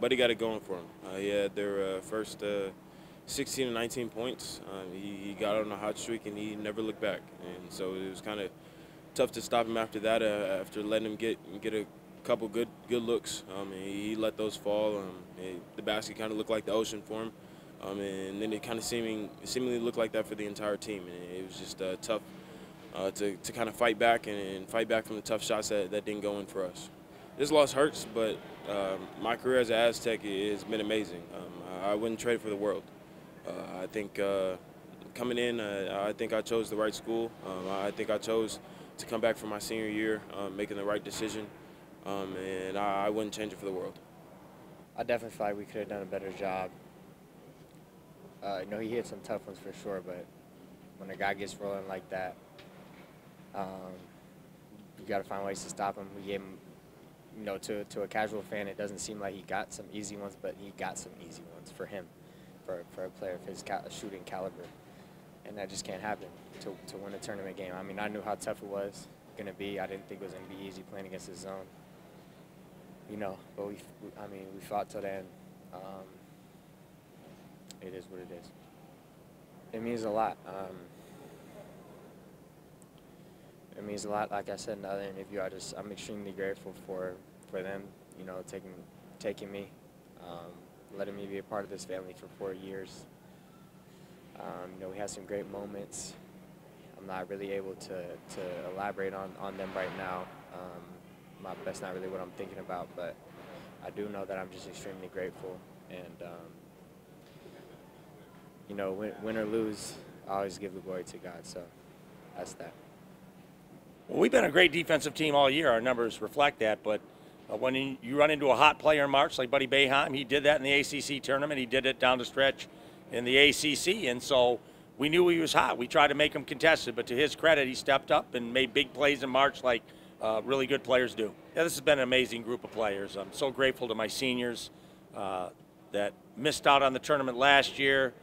Buddy got it going for him. Uh, he had their uh, first uh, 16 and 19 points. Um, he, he, got on a hot streak and he never looked back. And so it was kind of tough to stop him after that. Uh, after letting him get get a couple good good looks, um, he, he, let those fall. Um, it, the basket kind of looked like the ocean for him, um, and then it kind of seeming seemingly looked like that for the entire team. And it was just uh, tough uh, to, to kind of fight back and, and, fight back from the tough shots that, that didn't go in for us. This loss hurts, but um, my career as an Aztec has been amazing. Um, I wouldn't trade for the world. Uh, I think uh, coming in, uh, I think I chose the right school. Um, I think I chose to come back for my senior year, um, making the right decision, um, and I, I, wouldn't change it for the world. I definitely feel like we could have done a better job. Uh, you know, he hit some tough ones for sure, but when a guy gets rolling like that, um, you got to find ways to stop him. We gave him, you know, to, to a casual fan, it doesn't seem like he got some easy ones, but he got some easy ones for him, for, for a player of his shooting caliber. And that just can't happen to, to win a tournament game. I mean, I knew how tough it was going to be. I didn't think it was going to be easy playing against his zone. You know, but we, I mean, we fought till the end. Um, it is what it is. It means a lot. Um, it means a lot. Like I said in the other interview, I just I'm extremely grateful for for them. You know, taking taking me, um, letting me be a part of this family for four years. Um, you know, we had some great moments. I'm not really able to, to elaborate on, on them right now. Um, my, that's not really what I'm thinking about, but I do know that I'm just extremely grateful. And, um, you know, win, win or lose, I always give the glory to God. So that's that. Well, we've been a great defensive team all year. Our numbers reflect that. But uh, when you run into a hot player in March, like Buddy Boeheim, he did that in the ACC tournament. He did it down the stretch in the ACC, and so we knew he was hot. We tried to make him contested, but to his credit, he stepped up and made big plays in March, like uh, really good players do. Yeah, this has been an amazing group of players. I'm so grateful to my seniors uh, that missed out on the tournament last year,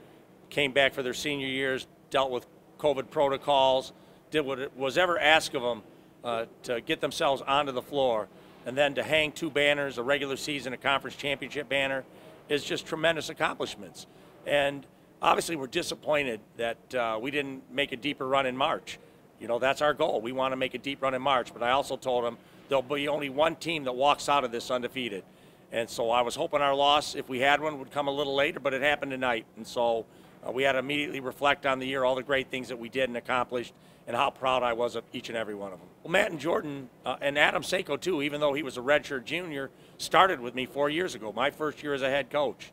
came back for their senior years, dealt with COVID protocols did what was ever asked of them uh, to get themselves onto the floor, and then to hang two banners, a regular season, a conference championship banner, is just tremendous accomplishments. And obviously, we're disappointed that uh, we didn't make a deeper run in March. You know, that's our goal. We want to make a deep run in March. But I also told them there'll be only one team that walks out of this undefeated. And so I was hoping our loss, if we had one, would come a little later, but it happened tonight. And so uh, we had to immediately reflect on the year, all the great things that we did and accomplished, and how proud I was of each and every one of them. Well, Matt and Jordan, uh, and Adam Seiko too, even though he was a redshirt junior, started with me four years ago, my first year as a head coach.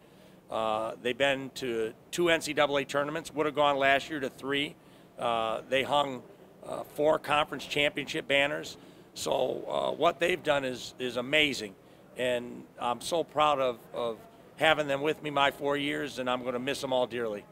Uh, they've been to two NCAA tournaments, would have gone last year to three. Uh, they hung uh, four conference championship banners. So uh, what they've done is, is amazing. And I'm so proud of, of having them with me my four years, and I'm going to miss them all dearly.